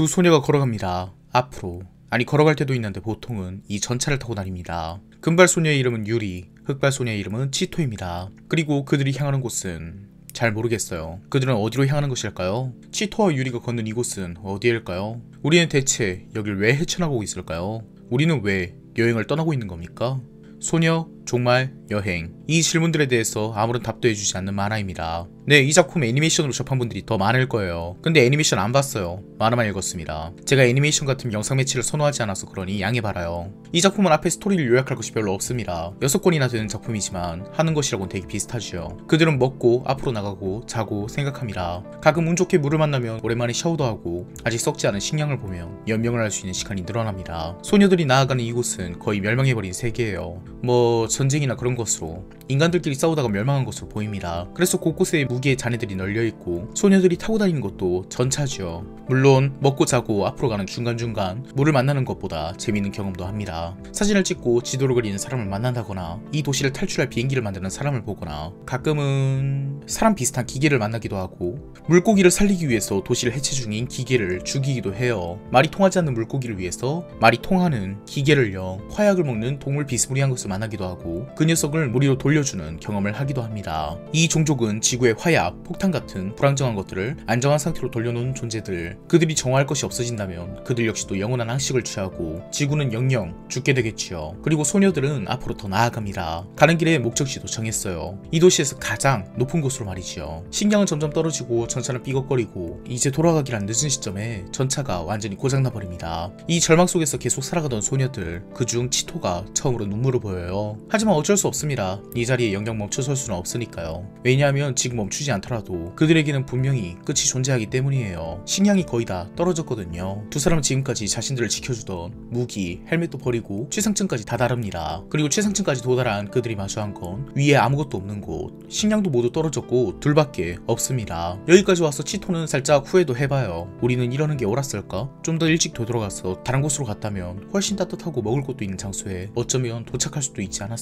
두 소녀가 걸어갑니다. 앞으로. 아니 걸어갈 때도 있는데 보통은 이 전차를 타고 다닙니다. 금발 소녀의 이름은 유리, 흑발 소녀의 이름은 치토입니다. 그리고 그들이 향하는 곳은 잘 모르겠어요. 그들은 어디로 향하는 것일까요? 치토와 유리가 걷는 이곳은 어디일까요? 우리는 대체 여길 왜 헤쳐나가고 있을까요? 우리는 왜 여행을 떠나고 있는 겁니까? 소녀, 종말, 여행 이 질문들에 대해서 아무런 답도 해주지 않는 만화입니다. 네, 이 작품 애니메이션으로 접한 분들이 더 많을 거예요. 근데 애니메이션 안 봤어요. 만화만 읽었습니다. 제가 애니메이션 같은 영상 매치를 선호하지 않아서 그러니 양해 바라요. 이 작품은 앞에 스토리를 요약할 것이 별로 없습니다. 6권이나 되는 작품이지만 하는 것이라고는 되게 비슷하죠. 그들은 먹고 앞으로 나가고 자고 생각합니다. 가끔 운 좋게 물을 만나면 오랜만에 샤워도 하고 아직 썩지 않은 식량을 보면 연명을 할 수 있는 시간이 늘어납니다. 소녀들이 나아가는 이곳은 거의 멸망해버린 세계예요. 뭐 전쟁이나 그런 것으로 인간들끼리 싸우다가 멸망한 것으로 보입니다. 그래서 곳곳에 무기의 잔해들이 널려있고 소녀들이 타고 다니는 것도 전차죠. 물론 먹고 자고 앞으로 가는 중간중간 물을 만나는 것보다 재미있는 경험도 합니다. 사진을 찍고 지도를 그리는 사람을 만난다거나 이 도시를 탈출할 비행기를 만드는 사람을 보거나 가끔은 사람 비슷한 기계를 만나기도 하고 물고기를 살리기 위해서 도시를 해체 중인 기계를 죽이기도 해요. 말이 통하지 않는 물고기를 위해서 말이 통하는 기계를요. 화약을 먹는 동물 비스무리한 것을 만나기도 하고 그 녀석을 무리로 돌려주는 경험을 하기도 합니다. 이 종족은 지구의 화약, 폭탄 같은 불안정한 것들을 안정한 상태로 돌려놓은 존재들 그들이 정화할 것이 없어진다면 그들 역시도 영원한 한식을 취하고 지구는 영영 죽게 되겠지요. 그리고 소녀들은 앞으로 더 나아갑니다. 가는 길에 목적지도 정했어요. 이 도시에서 가장 높은 곳으로 말이지요. 식량은 점점 떨어지고 전차는 삐걱거리고 이제 돌아가기란 늦은 시점에 전차가 완전히 고장나 버립니다. 이 절망 속에서 계속 살아가던 소녀들 그중 치토가 처음으로 눈물을 보여요. 하지만 어쩔 수 없습니다. 이 자리에 영영 멈춰 설 수는 없으니까요. 왜냐하면 지금 멈추지 않더라도 그들에게는 분명히 끝이 존재하기 때문이에요. 식량이 거의 다 떨어졌거든요. 두 사람은 지금까지 자신들을 지켜주던 무기, 헬멧도 버리고 최상층까지 다 다릅니다. 그리고 최상층까지 도달한 그들이 마주한 건 위에 아무것도 없는 곳, 식량도 모두 떨어졌고 둘밖에 없습니다. 여기까지 와서 치토는 살짝 후회도 해봐요. 우리는 이러는 게 옳았을까? 좀 더 일찍 되돌아가서 다른 곳으로 갔다면 훨씬 따뜻하고 먹을 것도 있는 장소에 어쩌면 도착할 수도 있지 않았을까?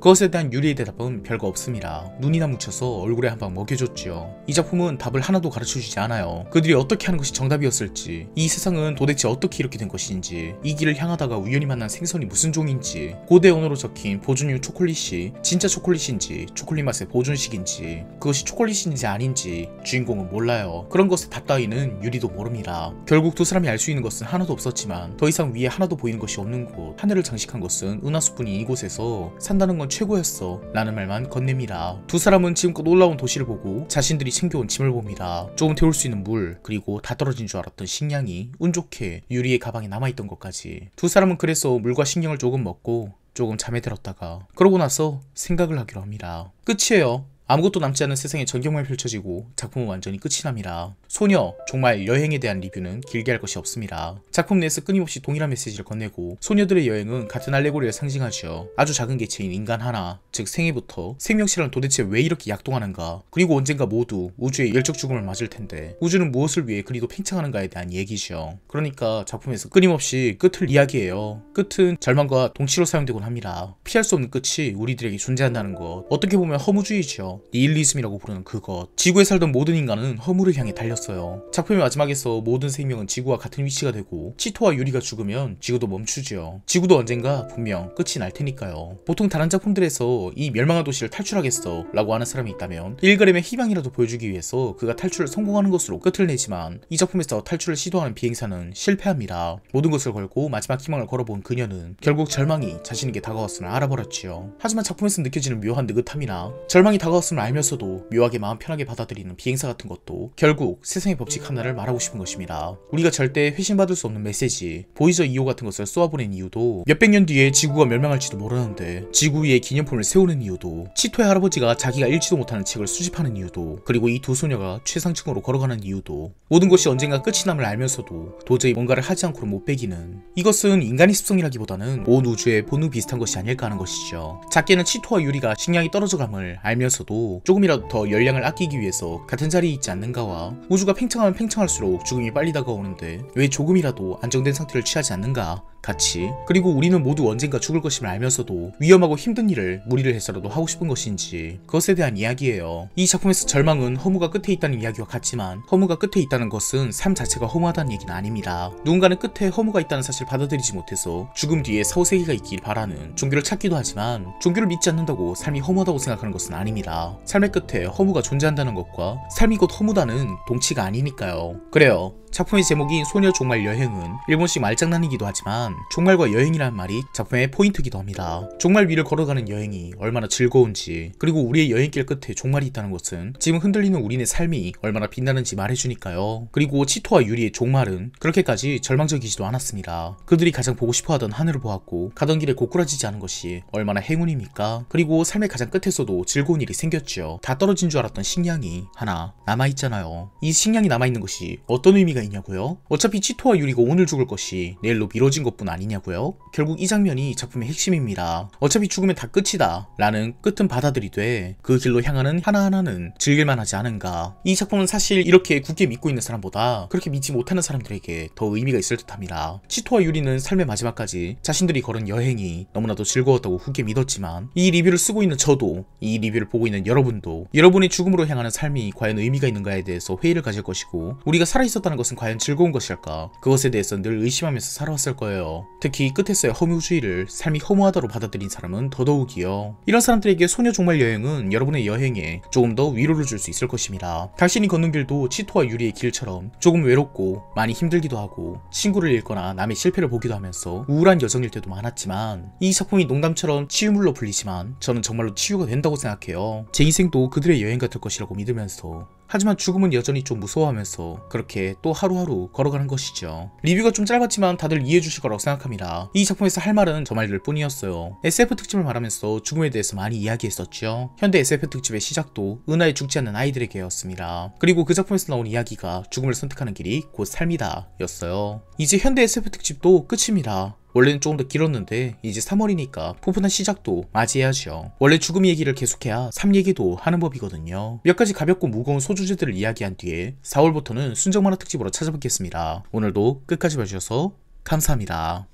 그것에 대한 유리의 대답은 별거 없습니다. 눈이나 묻혀서 얼굴에 한 방 먹여줬죠. 이 작품은 답을 하나도 가르쳐주지 않아요. 그들이 어떻게 하는 것이 정답이었을지, 이 세상은 도대체 어떻게 이렇게 된 것인지, 이 길을 향하다가 우연히 만난 생선이 무슨 종인지, 고대 언어로 적힌 보존용 초콜릿이 진짜 초콜릿인지, 초콜릿 맛의 보존식인지, 그것이 초콜릿인지 아닌지 주인공은 몰라요. 그런 것의 답 따위는 유리도 모릅니다. 결국 두 사람이 알 수 있는 것은 하나도 없었지만 더 이상 위에 하나도 보이는 것이 없는 곳, 하늘을 장식한 것은 은하수뿐인 이곳에서 산다는 건 최고였어 라는 말만 건넵니다. 두 사람은 지금껏 올라온 도시를 보고 자신들이 챙겨온 짐을 봅니다. 조금 태울 수 있는 물 그리고 다 떨어진 줄 알았던 식량이 운 좋게 유리의 가방에 남아있던 것까지 두 사람은 그래서 물과 식량을 조금 먹고 조금 잠에 들었다가 그러고 나서 생각을 하기로 합니다. 끝이에요. 아무것도 남지 않은 세상에 전경만 펼쳐지고 작품은 완전히 끝이 납니다. 소녀, 정말 여행에 대한 리뷰는 길게 할 것이 없습니다. 작품 내에서 끊임없이 동일한 메시지를 건네고 소녀들의 여행은 같은 알레고리를 상징하죠. 아주 작은 개체인 인간 하나, 즉 생애부터 생명체란 도대체 왜 이렇게 약동하는가 그리고 언젠가 모두 우주의 열적 죽음을 맞을 텐데 우주는 무엇을 위해 그리도 팽창하는가에 대한 얘기죠. 그러니까 작품에서 끊임없이 끝을 이야기해요. 끝은 절망과 동치로 사용되곤 합니다. 피할 수 없는 끝이 우리들에게 존재한다는 것 어떻게 보면 허무주의죠. 니일리즘이라고 부르는 그것. 지구에 살던 모든 인간은 허물을 향해 달렸어요. 작품의 마지막에서 모든 생명은 지구와 같은 위치가 되고 치토와 유리가 죽으면 지구도 멈추죠. 지구도 언젠가 분명 끝이 날 테니까요. 보통 다른 작품들에서 이 멸망한 도시를 탈출하겠어 라고 하는 사람이 있다면 1g의 희망이라도 보여주기 위해서 그가 탈출을 성공하는 것으로 끝을 내지만 이 작품에서 탈출을 시도하는 비행사는 실패합니다. 모든 것을 걸고 마지막 희망을 걸어본 그녀는 결국 절망이 자신에게 다가왔음을 알아버렸지요. 하지만 작품에서 느껴지는 묘한 느긋함이나 절망이 다가왔 음을 알면서도 묘하게 마음 편하게 받아들이는 비행사 같은 것도 결국 세상의 법칙 하나를 말하고 싶은 것입니다. 우리가 절대 회신받을 수 없는 메시지, 보이저 2호 같은 것을 쏘아보낸 이유도 몇백 년 뒤에 지구가 멸망할지도 모르는데 지구 위에 기념품을 세우는 이유도 치토의 할아버지가 자기가 읽지도 못하는 책을 수집하는 이유도 그리고 이 두 소녀가 최상층으로 걸어가는 이유도 모든 것이 언젠가 끝이 남을 알면서도 도저히 뭔가를 하지 않고는 못 빼기는 이것은 인간의 습성이라기보다는 온 우주의 본능 비슷한 것이 아닐까 하는 것이죠. 작게는 치토와 유리가 식량이 떨어져감을 알면서도 조금이라도 더 열량을 아끼기 위해서 같은 자리에 있지 않는가와 우주가 팽창하면 팽창할수록 죽음이 빨리 다가오는데 왜 조금이라도 안정된 상태를 취하지 않는가 같이 그리고 우리는 모두 언젠가 죽을 것임을 알면서도 위험하고 힘든 일을 무리를 해서라도 하고 싶은 것인지 그것에 대한 이야기예요. 이 작품에서 절망은 허무가 끝에 있다는 이야기와 같지만 허무가 끝에 있다는 것은 삶 자체가 허무하다는 얘기는 아닙니다. 누군가는 끝에 허무가 있다는 사실 받아들이지 못해서 죽음 뒤에 사후세계가 있길 바라는 종교를 찾기도 하지만 종교를 믿지 않는다고 삶이 허무하다고 생각하는 것은 아닙니다. 삶의 끝에 허무가 존재한다는 것과 삶이 곧 허무다는 동치가 아니니까요. 그래요. 작품의 제목인 소녀 종말 여행은 일본식 말장난이기도 하지만 종말과 여행이라는 말이 작품의 포인트이기도 합니다. 종말 위를 걸어가는 여행이 얼마나 즐거운지 그리고 우리의 여행길 끝에 종말이 있다는 것은 지금 흔들리는 우리네 삶이 얼마나 빛나는지 말해주니까요. 그리고 치토와 유리의 종말은 그렇게까지 절망적이지도 않았습니다. 그들이 가장 보고 싶어하던 하늘을 보았고 가던 길에 고꾸라지지 않은 것이 얼마나 행운입니까? 그리고 삶의 가장 끝에서도 즐거운 일이 생겼죠. 다 떨어진 줄 알았던 식량이 하나 남아있잖아요. 이 식량이 남아있는 것이 어떤 의미가 있냐고요? 어차피 치토와 유리가 오늘 죽을 것이 내일로 미뤄진 것뿐 아니냐고요? 결국 이 장면이 작품의 핵심입니다. 어차피 죽으면 다 끝이다 라는 끝은 받아들이되 그 길로 향하는 하나하나는 즐길만 하지 않은가. 이 작품은 사실 이렇게 굳게 믿고 있는 사람보다 그렇게 믿지 못하는 사람들에게 더 의미가 있을 듯 합니다. 치토와 유리는 삶의 마지막까지 자신들이 걸은 여행이 너무나도 즐거웠다고 굳게 믿었지만 이 리뷰를 쓰고 있는 저도 이 리뷰를 보고 있는 여러분도 여러분의 죽음으로 향하는 삶이 과연 의미가 있는가에 대해서 회의를 가질 것이고 우리가 살아있었다는 것은 과연 즐거운 것일까 그것에 대해서 늘 의심하면서 살아왔을 거예요. 특히 끝에서의 허무주의를 삶이 허무하다로 받아들인 사람은 더더욱이요. 이런 사람들에게 소녀 종말 여행은 여러분의 여행에 조금 더 위로를 줄 수 있을 것입니다. 당신이 걷는 길도 치토와 유리의 길처럼 조금 외롭고 많이 힘들기도 하고 친구를 잃거나 남의 실패를 보기도 하면서 우울한 여정일 때도 많았지만 이 작품이 농담처럼 치유물로 불리지만 저는 정말로 치유가 된다고 생각해요. 제 인생도 그들의 여행 같을 것이라고 믿으면서 하지만 죽음은 여전히 좀 무서워하면서 그렇게 또 하루하루 걸어가는 것이죠. 리뷰가 좀 짧았지만 다들 이해해 주실 거라고 생각합니다. 이 작품에서 할 말은 저 말들 뿐이었어요. SF 특집을 말하면서 죽음에 대해서 많이 이야기했었죠. 현대 SF 특집의 시작도 은하에 죽지 않는 아이들에게였습니다. 그리고 그 작품에서 나온 이야기가 죽음을 선택하는 길이 곧 삶이다 였어요. 이제 현대 SF 특집도 끝입니다. 원래는 조금 더 길었는데 이제 3월이니까 푸푼한 시작도 맞이해야죠. 원래 죽음 얘기를 계속해야 삶 얘기도 하는 법이거든요. 몇 가지 가볍고 무거운 소주제들을 이야기한 뒤에 4월부터는 순정 만화 특집으로 찾아뵙겠습니다. 오늘도 끝까지 봐주셔서 감사합니다.